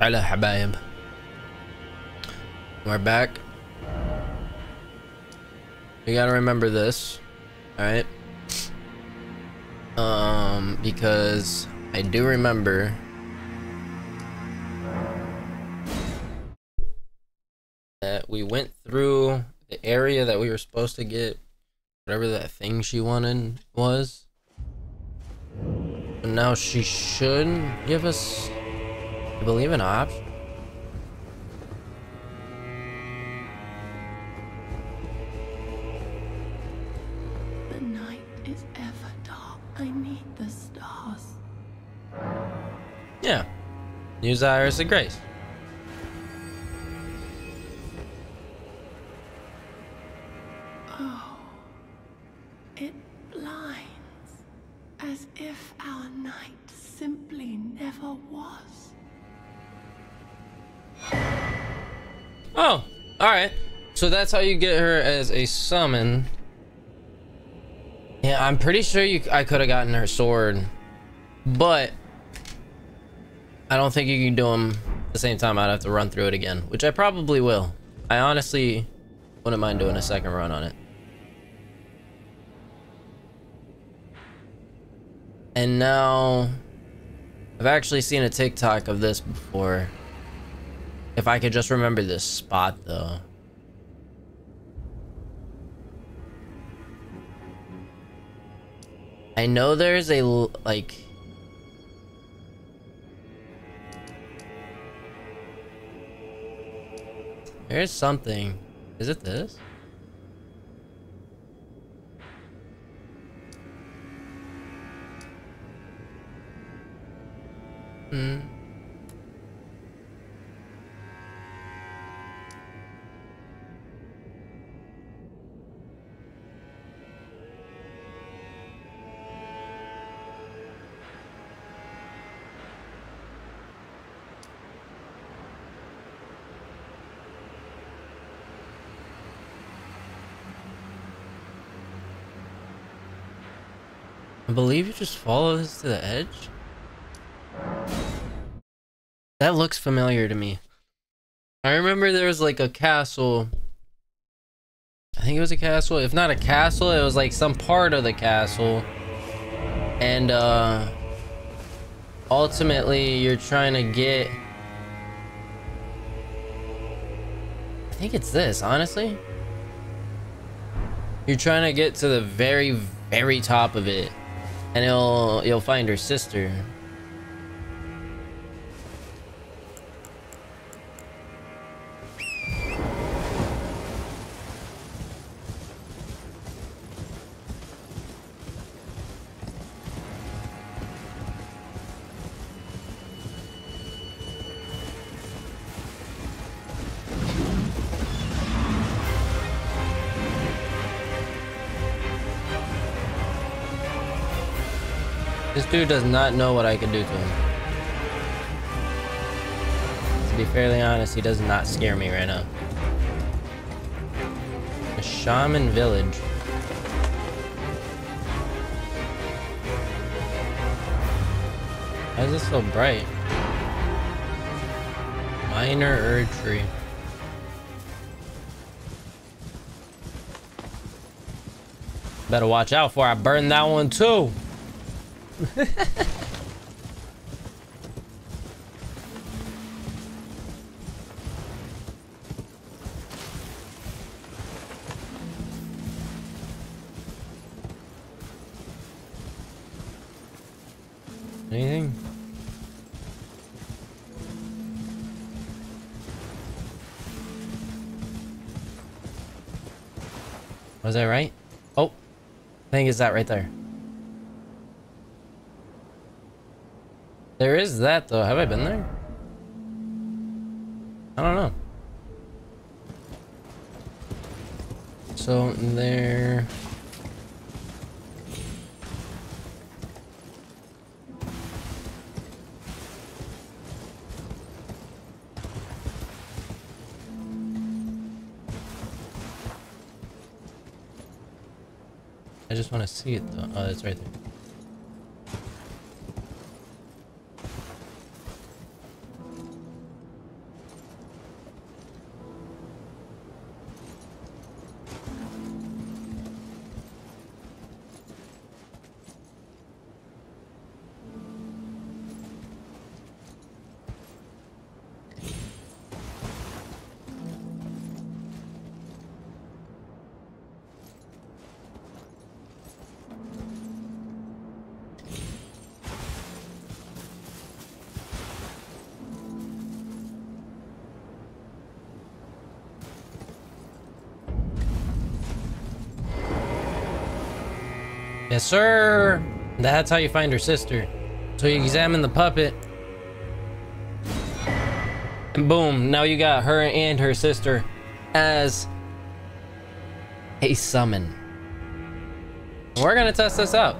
Hello, Habayib. We're back. You gotta remember this, alright? Um, because I do remember that we went through the area that we were supposed to get whatever that thing she wanted was. And now she should give us, I believe, an option. The night is ever dark. I need the stars. Yeah. Use Iris of Grace. So that's how you get her as a summon. Yeah, I'm pretty sure you I could have gotten her sword. But I don't think you can do them at the same time. I'd have to run through it again, which I probably will. I honestly wouldn't mind doing a second run on it. And now I've actually seen a TikTok of this before. If I could just remember this spot though. I know there's a, like There's something. Is it this? Hmm. I believe you just follow this to the edge. That looks familiar to me. I remember there was like a castle. I think it was a castle. If not a castle, it was like some part of the castle. And uh ultimately you're trying to get I think it's this, honestly. You're trying to get to the very very top of it and you'll you'll find her sister. This dude does not know what I can do to him. To be fairly honest, he does not scare me right now. The Shaman Village. Why is this so bright? Minor Erd Tree. Better watch out for I burn that one too. Anything? Was I right? Oh, I think it's that right there. There is that though. Have I been there? I don't know. So there. I just want to see it though. Oh, it's right there. Yes, sir. That's how you find her sister. So you examine the puppet. And boom, now you got her and her sister as a summon. We're gonna test this out.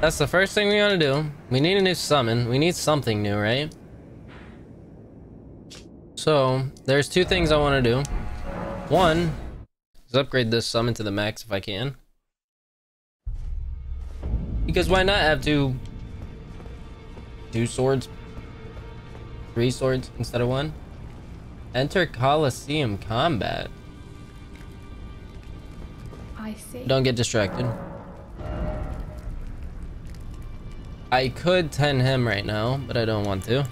That's the first thing we want to do. We need a new summon. We need something new, right? So, there's two things I want to do. One is upgrade this summon to the max if I can. Because why not have two two swords? Three swords instead of one? Enter Coliseum combat. I see. Don't get distracted. I could 10 him right now, but I don't want to.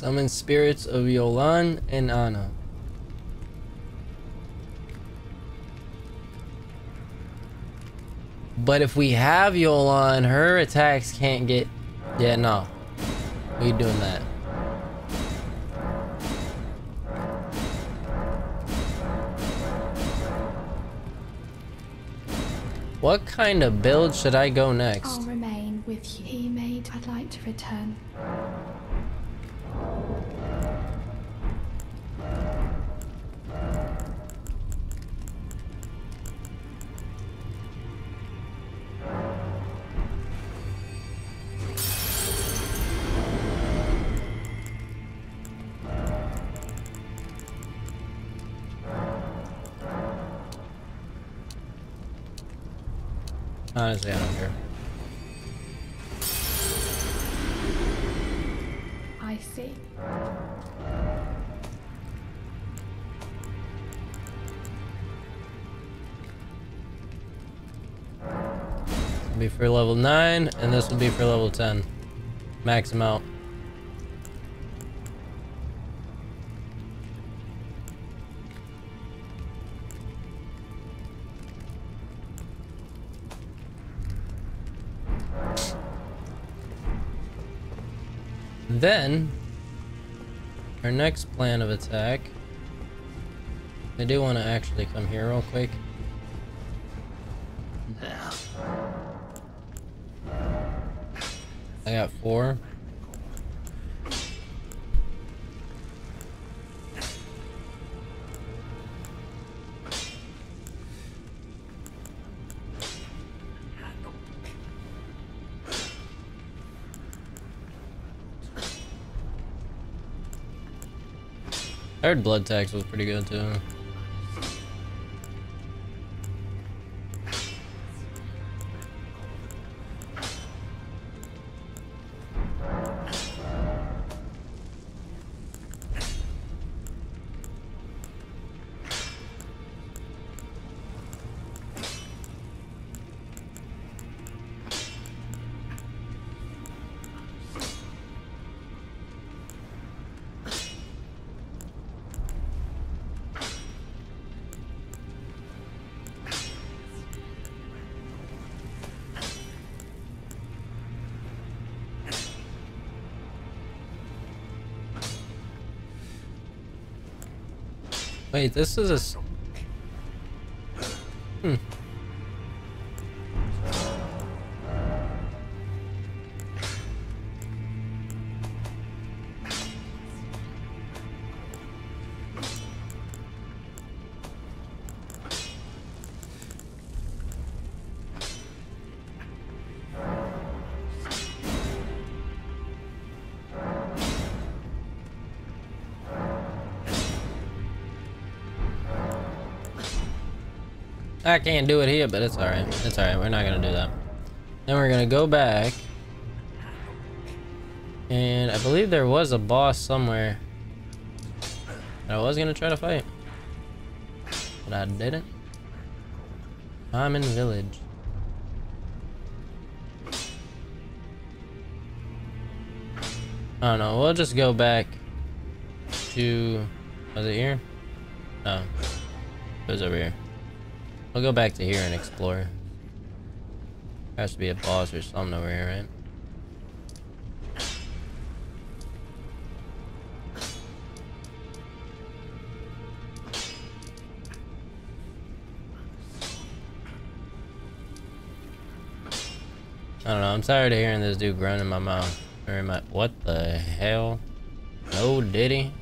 Summon spirits of Yolan and Anna. But if we have Yolan, her attacks can't get... Yeah, no. We doing that. What kind of build should I go next? I'll remain with you. He made. I'd like to return. Honestly, I don't care. I see. Will be for level 9, and this will be for level 10. Max amount. Then, our next plan of attack. I do want to actually come here real quick. I got four. I heard blood tax was pretty good too. Wait, this is a. I can't do it here, but it's alright. It's alright. We're not gonna do that. Then we're gonna go back. And I believe there was a boss somewhere. that I was gonna try to fight. But I didn't. I'm in village. I don't know. We'll just go back to. Was it here? No. It was over here. I'll go back to here and explore. There has to be a boss or something over here, right? I don't know, I'm tired of hearing this dude groan in my mouth. Or in my- what the hell? No diddy?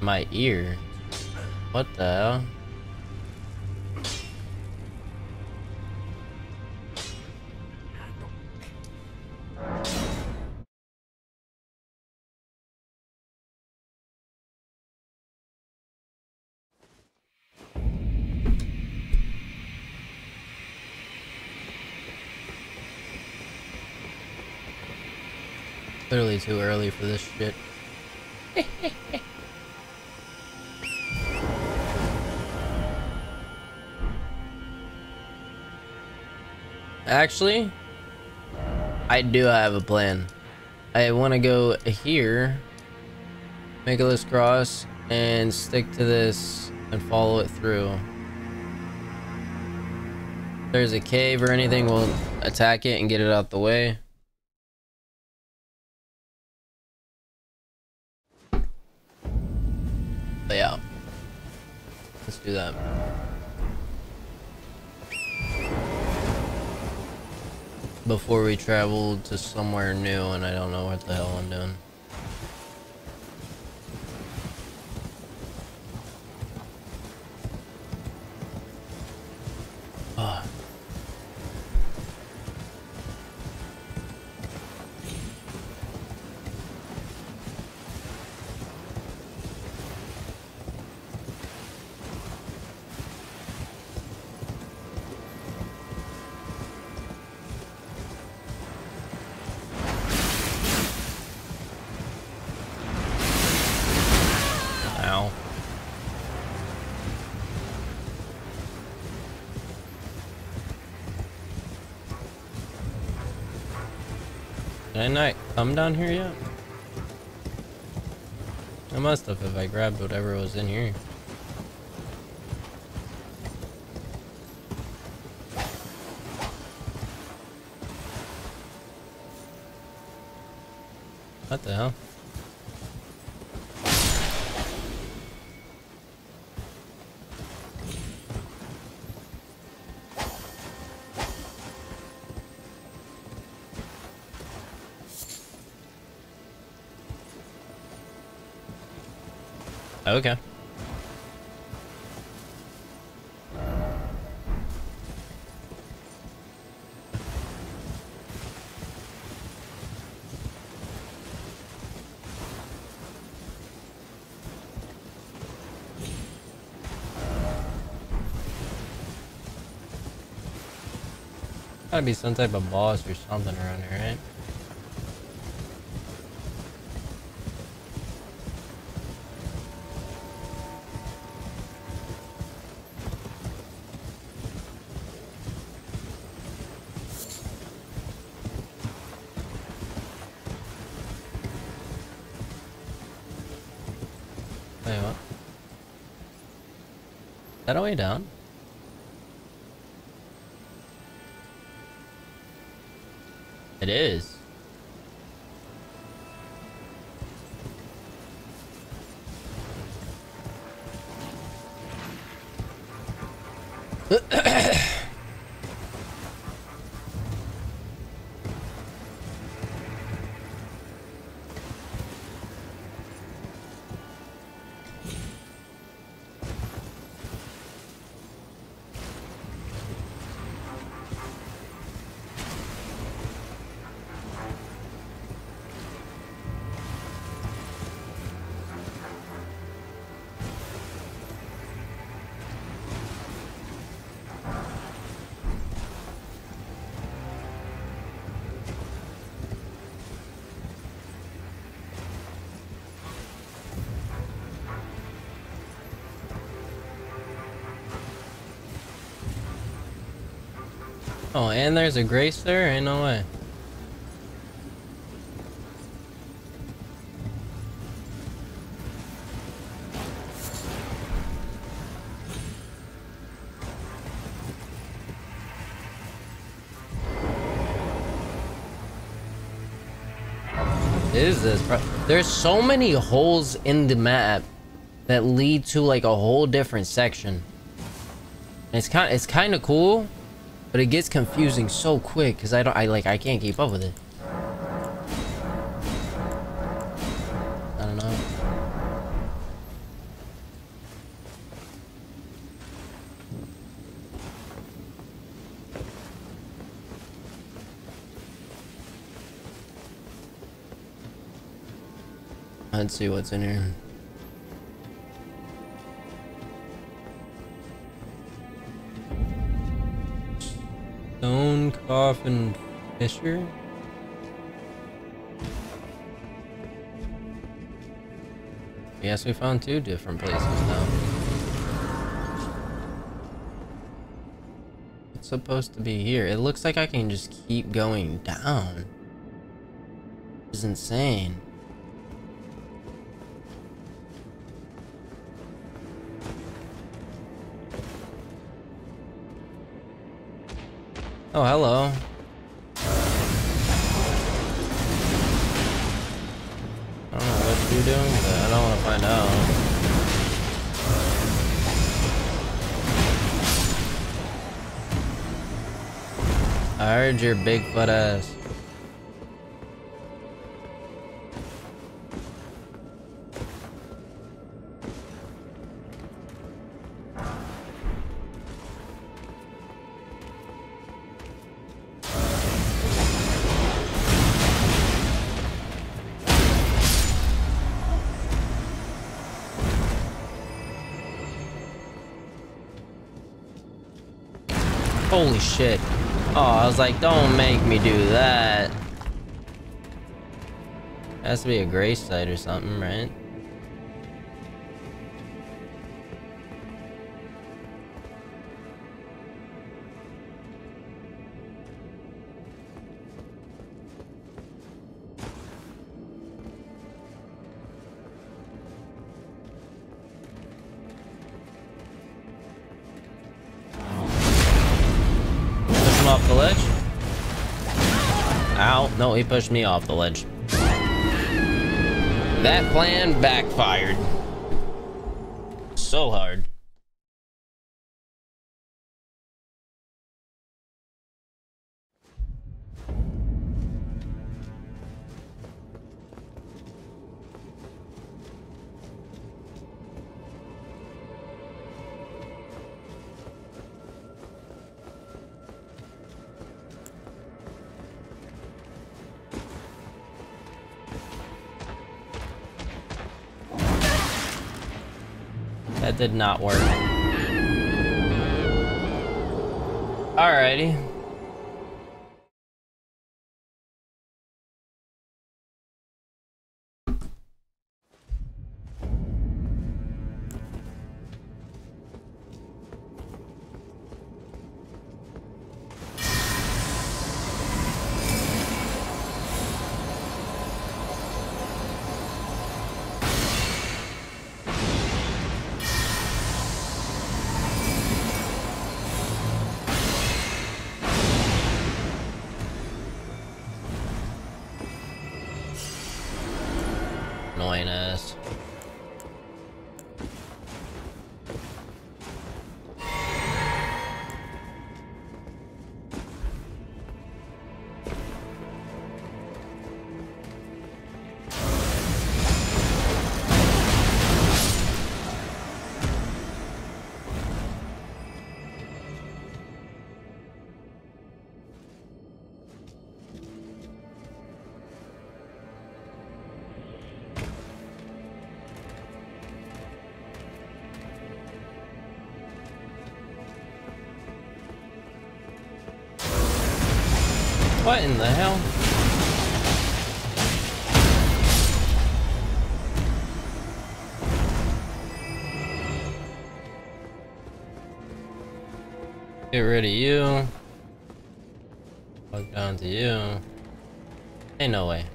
My ear. What the hell? Clearly too early for this shit. Actually, I do have a plan. I want to go here, make a list cross, and stick to this and follow it through. If there's a cave or anything, we'll attack it and get it out the way. Do that. Before we travel to somewhere new and I don't know what the hell I'm doing. Did I come down here yet? I must have if I grabbed whatever was in here. What the hell? Okay. Gotta be some type of boss or something around here, right? Way down? It is. Oh, and there's a grace there? Ain't no way. Is this? There's so many holes in the map that lead to like a whole different section. It's kind, it's kind of cool But it gets confusing so quick because I don't I like I can't keep up with it. I don't know. Let's see what's in here. Stone and Fisher? Yes, we found two different places now. It's supposed to be here. It looks like I can just keep going down. It's insane. Oh, hello. I don't know what you're doing, but I don't want to find out. I heard your Bigfoot ass. Holy shit. Oh, I was like, don't make me do that. Has to be a gray site or something, right? No, he pushed me off the ledge. That plan backfired. That did not work. Alrighty. What in the hell? Get rid of you. Walk down to you. Ain't no way.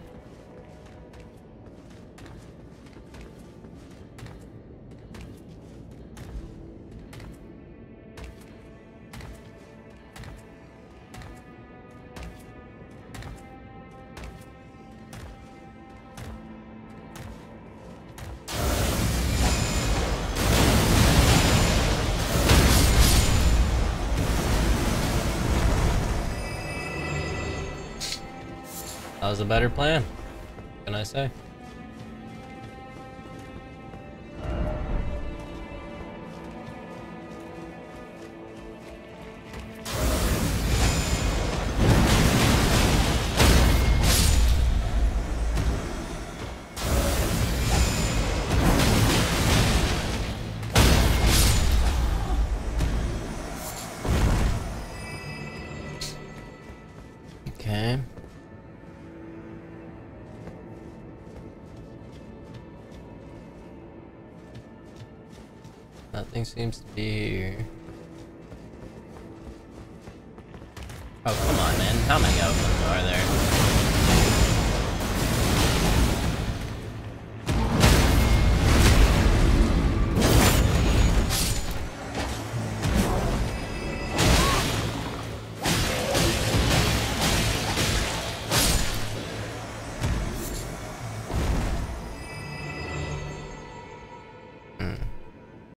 That was a better plan. What can I say? Okay. Nothing seems to be here. Oh, come on, man. How many of them?